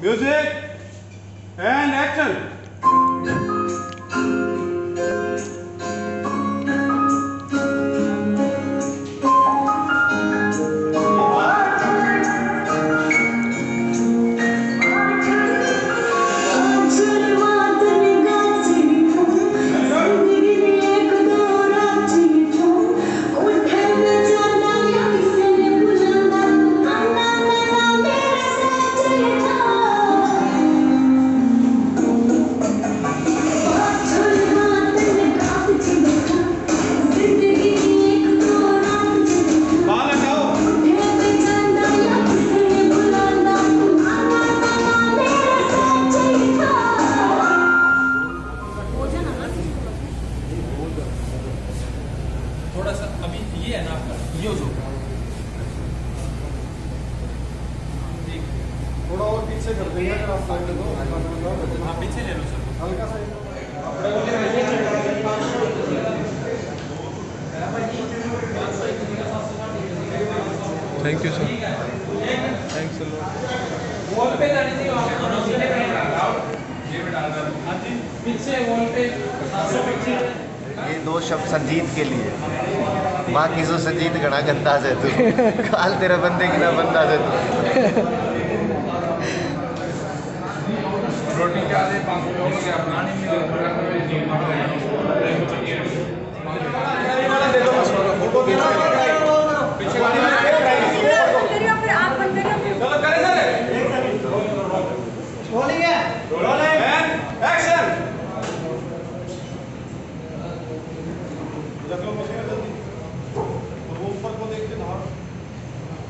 Music and action. ये है ना आपका? ये जो थोड़ा और पीछे कर देंगे अगर आप साइड तो हाँ पीछे ले लो सर। हल्का सा thank you sir thanks wall पे जाने दीजिए पीछे वॉल पे पीछे ये दो शब्द संजीत के लिए। बाकी सो संजीत घना गंदा से तू? काल तेरे बंदे की ना बंदा से तू। रोटी क्या दे पाँच सौ लोग क्या? पानी चलो करें सर। रोलिंग है रोलिंग एंड एक्शन रख लो मशीन जल्दी और वो ऊपर को देख के धार वो रख के वेरी गुड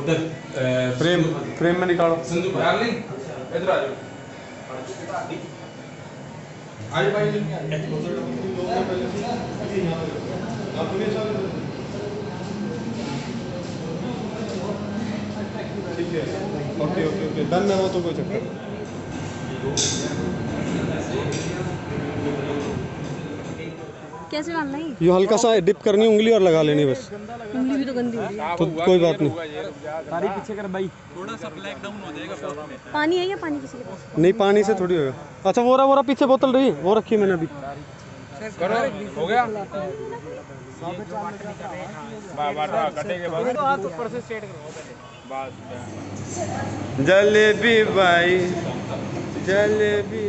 उधर फ्रेम फ्रेम में निकालो। संधू डार्लिंग इधर आ जाओ। आज भाई ठीक है। Okay okay okay. डन है वो तो कोई चक्कर। कैसे डालना है ये हल्का सा डिप करनी उंगली और लगा लेनी बस। उंगली भी तो गंदी हो है तो कोई बात नहीं। सारी पीछे कर भाई। थोड़ा सा ब्लैक डाउन हो जाएगा पानी है या पानी किसी के पास? नहीं पानी से थोड़ी होगा। अच्छा वो रहा वो रहा पीछे बोतल रही। वो रखी मैंने अभी। करो हो गया? बस जलेबी भाई जलेबी